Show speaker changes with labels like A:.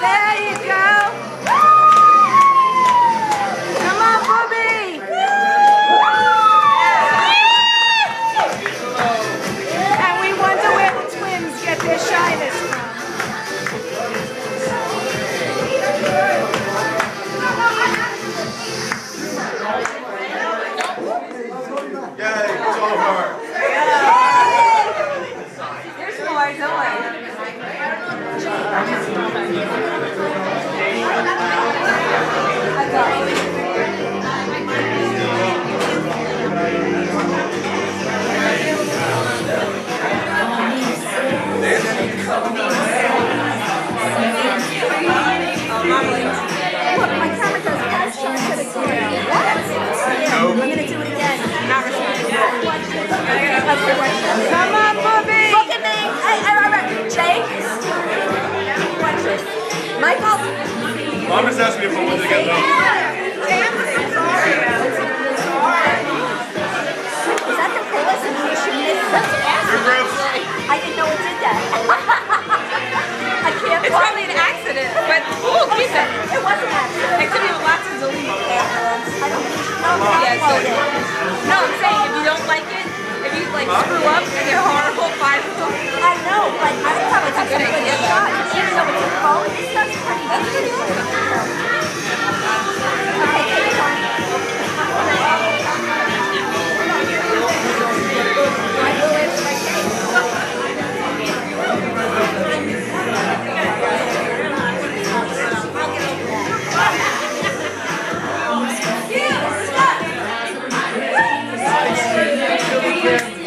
A: there you go. Come on, And we wonder where twins get their shyness from.
B: It's over.
A: There's more, don't worry.
C: Come on,
A: Bubbie! Look
C: at me! Hey, all right, right. Chase. Watch this. Michael? Mom just
B: asked me if I want to get low.
A: You up and you're horrible, five. I
C: know, but I don't have a touch it. It's not, even though it's a phone, this stuff's pretty That's pretty awesome. Okay, take your time.
B: Yeah.